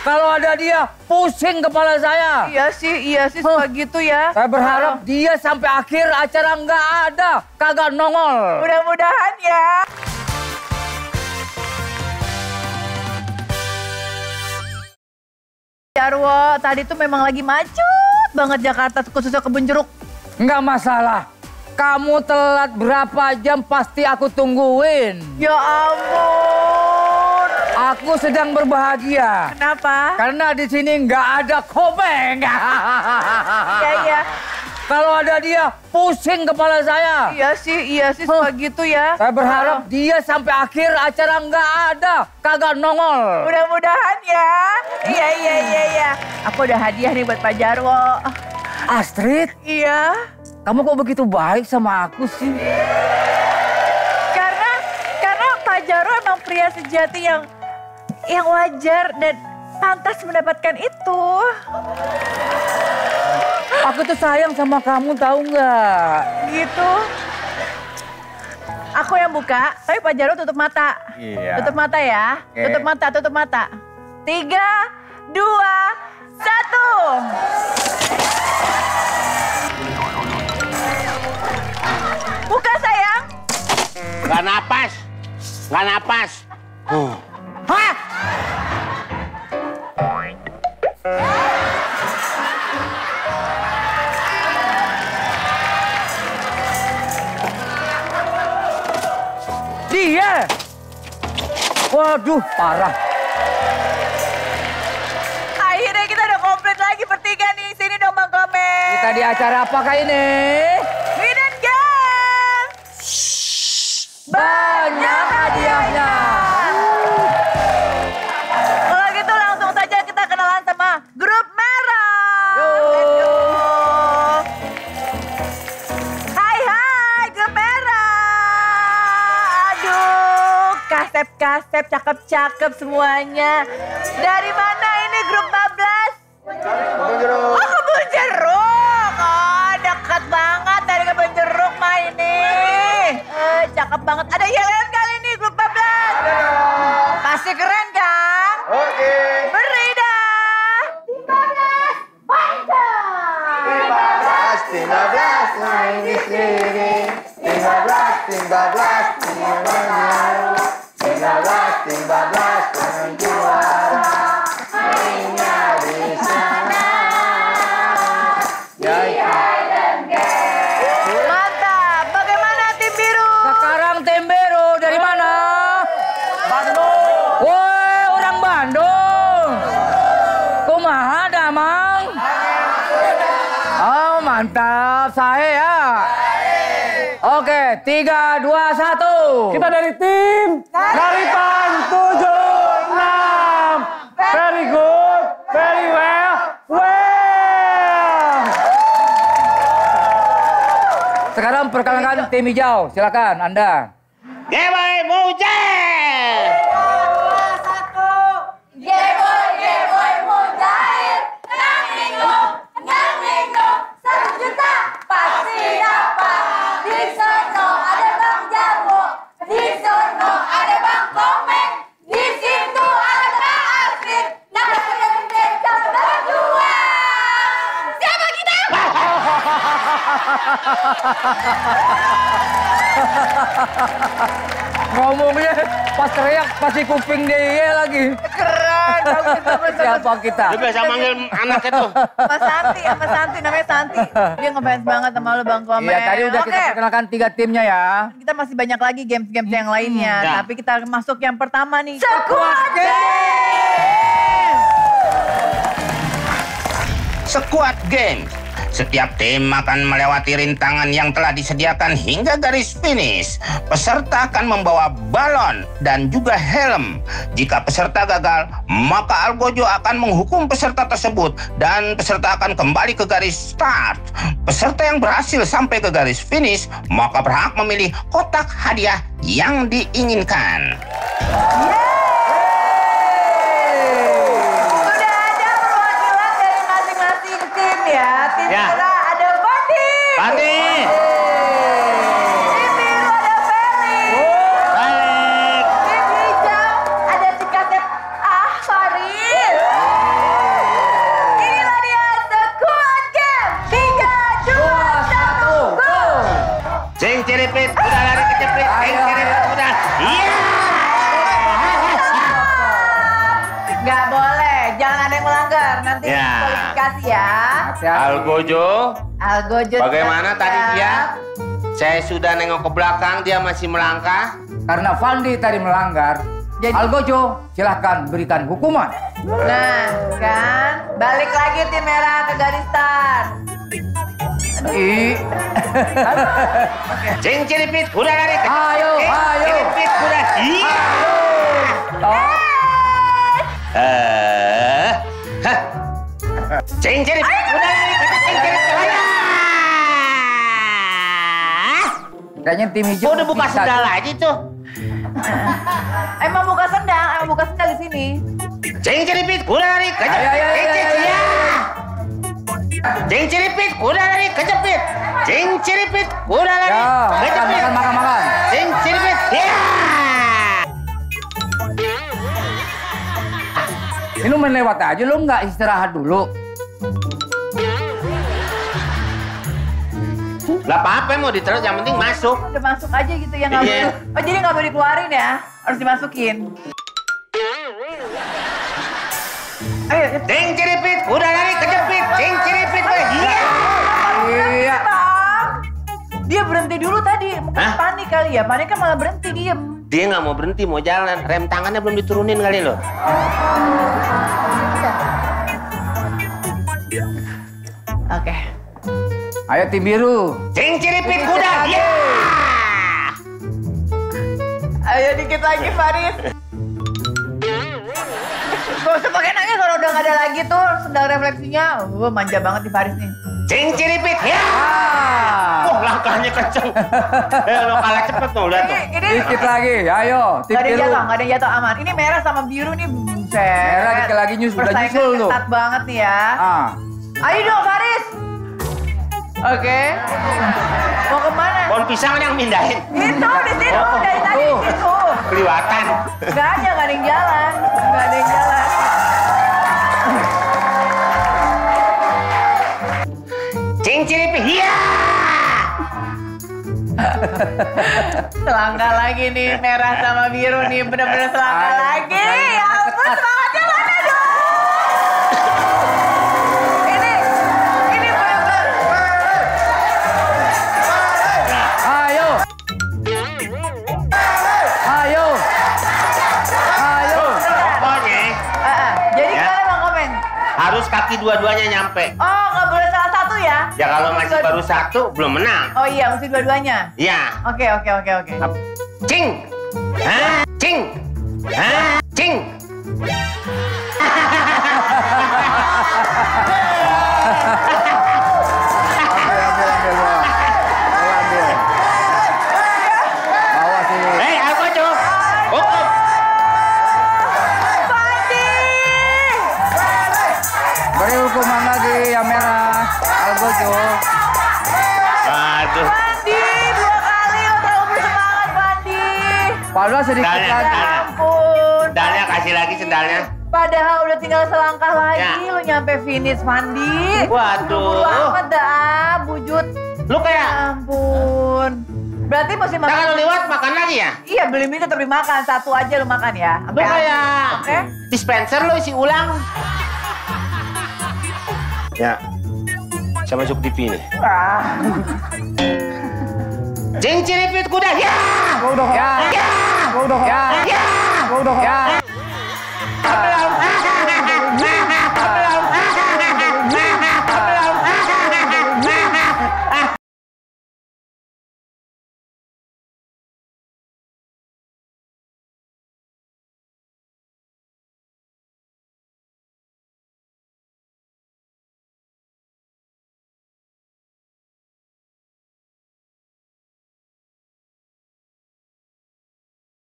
Kalau ada dia, pusing kepala saya. Iya sih, iya sih suka gitu ya. Saya berharap dia sampai akhir acara nggak ada, kagak nongol. Mudah-mudahan ya. Jarwo, tadi tuh memang lagi macet banget Jakarta, khususnya kebun jeruk. Nggak masalah. Kamu telat berapa jam pasti aku tungguin. Ya ampun. Aku sedang berbahagia. Kenapa? Karena di sini nggak ada komeng. Iya, iya. Kalau ada dia, pusing kepala saya. Iya sih, iya sih suka gitu ya. Saya berharap dia sampai akhir acara nggak ada, kagak nongol. Mudah-mudahan ya. Iya, iya, iya, iya. Aku udah hadiah nih buat Pak Jarwo. Astrid, Iya. kamu kok begitu baik sama aku sih? Karena karena Pak Jarwo emang pria sejati yang yang wajar dan pantas mendapatkan itu. Aku tuh sayang sama kamu tahu nggak? Gitu. Aku yang buka, tapi Pak Jarwo tutup mata. Iya. Tutup mata ya. Oke. Tutup mata, tutup mata. Tiga, dua, satu. Buka sayang. Gak napas. Gak napas. Uh. Hah? Dia. Waduh, parah. Akhirnya kita udah komplit lagi bertiga nih. Sini dong Bang Komeng. Kita di acara apakah ini? Hidden Game. Banyak Aduh, kasep-kasep, cakep-cakep semuanya. Dari mana ini grup 14? Oh, kebun jeruk. Oh, dekat banget dari kebun jeruk mah ini. Eh, cakep banget. Ada yel mantap. Saya ya. Oke, tiga, dua, satu. Kita dari tim Karipan 76. Very good, very well, well. Sekarang perkenalkan tim hijau. Silakan Anda. Gebai Mujair. Geboy, geboy, mujair, nang minggu, nang minggu, satu juta pasti dapat. Di sono ada Bang Jarwo, di sono ada Bang Komeng, di situ ada Kak Astrid, nah ada mereka berdua. Siapa kita? Ngomongnya pas teriak pasti kuping dia lagi. Keren. Siapa kita? Dia biasa manggil anak itu. Mas Santi, Mas Santi namanya Santi. Dia ngefans banget sama lo Bang Komeng. Iya, tadi udah kita Oke, perkenalkan tiga timnya ya. kita masih banyak lagi games-games yang lainnya. Ya. Tapi kita masuk yang pertama nih. Squad Squad Games. Setiap tim akan melewati rintangan yang telah disediakan hingga garis finish. Peserta akan membawa balon dan juga helm. Jika peserta gagal, maka Algojo akan menghukum peserta tersebut dan peserta akan kembali ke garis start. Peserta yang berhasil sampai ke garis finish, maka berhak memilih kotak hadiah yang diinginkan. Sudah tim ya. merah ada Pandi. Pandi. Tim biru ada Ferry. Balik. Tim hijau ada Cikatep Ah Farid. Inilah dia The Quad Game. Tiga, dua, satu, go. Jeng Ciripit udah lari ke Ciripit. Jeng Ciripit udah. Iya. Yeah. Gak boleh, jangan ada yang melanggar nanti. Yeah kualifikasi ya. Algojo, Algojo. bagaimana siap. tadi dia? Saya sudah nengok ke belakang, dia masih melangkah. Karena Fandi tadi melanggar, Jadi- Algojo silahkan berikan hukuman. Nah, kan? Balik lagi tim merah ke garis start. I, Ceng ciripit, kuda kejepit. Ayo, ayo. ciripit, kuda. Iya. stop. Eh. Ciripit, kuda. Kayaknya tim hijau. Udah buka sendal lagi tuh? Emang buka sendal, emang buka sendal di sini. Ceng ciripit, kuda lari kejepit. Ayo, ayo, ayo, ciripit. ayo. Ceng ciripit, kuda lari kejepit. Ceng ciripit, kuda Ya, kejepit. makan, makan, makan. Ceng ciripit, ya. Ini lu main lewat aja, lu nggak istirahat dulu. Lah apa mau diterus, yang penting masuk. Udah masuk aja gitu ya nggak Iya. boleh. Oh jadi nggak boleh dikeluarin ya? Harus dimasukin. Ayo, Ceng ciripit, kuda lari kejepit. Ceng ciripit. Iya. Iya. Bang. Dia berhenti dulu tadi. Mungkin Hah? panik kali ya. Panik kan malah berhenti diem. Dia nggak mau berhenti, mau jalan. Rem tangannya belum diturunin kali loh. Oke. Ayo tim biru. Ceng ciripit, kuda. Iya. Ayo dikit lagi Faris. Gak usah pakai nangis kalau udah gak ada lagi tuh sendal refleksinya. Wah manja banget di Faris nih. Ceng ciripit, ya. Ah. Oh, langkahnya kenceng. eh, lo kalah cepet tuh, lihat tuh. Ini, ini Dikit lagi, ayo tim Gak ada jatuh, gak ada yang jatuh aman. Ini merah sama biru nih buset. Merah dikit lagi nyus- udah Persaingan nyusul tuh. ketat banget nih ya. Ah. Ayo dong Faris. Oke. Mau ke mana? Pohon pisang yang mindahin. Itu di situ Oh, dari tadi di situ. Keliwatan. Gak ada, gak ada yang jalan. Gak ada yang jalan. Ceng ciripit, iya. Selangkah lagi nih merah sama biru nih bener-bener selangkah lagi. Ya ampun ketat. Kaki dua-duanya nyampe. Oh nggak boleh salah satu ya? Ya kalau masih Dua- baru satu, belum menang. Oh iya mesti dua-duanya. Ya. Oke oke oke oke. Cing. Hukuman lagi yang merah. Algojo. Aduh. Pandi dua kali lo terlalu bersemangat Pandi. Padahal sedikit lagi. Ya ampun. Sendalnya kasih lagi sendalnya. Padahal udah tinggal selangkah lagi Ya. lo nyampe finish Pandi. Waduh. Buru amat dah bujut. Lu Ya kayak ampun. Berarti mesti Nah, kalau makan. lewat makan lagi ya? Iya beli mie tetap dimakan satu aja lo makan ya. Lu kayak Oke. dispenser lu isi ulang. Ya. Saya masuk TV ini. Jeng ciripit kuda. Ya. Ya. Ya. Ya. Ya. Ya. Ya. Ah. Ya. Ya. Ya. Ya. Ya. Sebelum. Ya.